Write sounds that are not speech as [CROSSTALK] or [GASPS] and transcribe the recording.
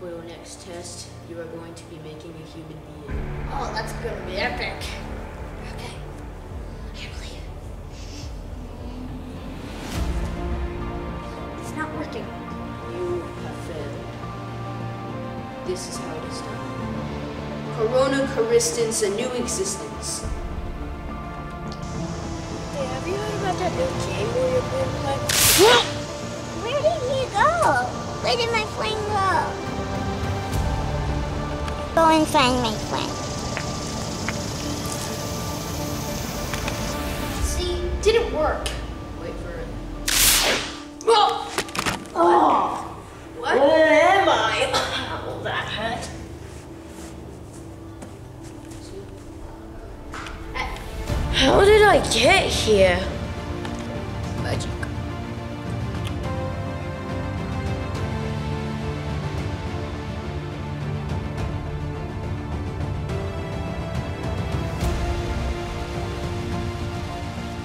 For your next test, you are going to be making a human being. Oh, that's gonna be epic. Okay. I can't believe it. It's not working. You have failed. This is how it is done. Corona Coristance, a new existence. Hey, have you heard about that new game where you're playing? [GASPS] Where did he go? Where did my friend go? Go and find my friend. See, didn't work. Wait for it. Oh! What? Where am I? Oh, [LAUGHS] that hurt. How did I get here? Magic.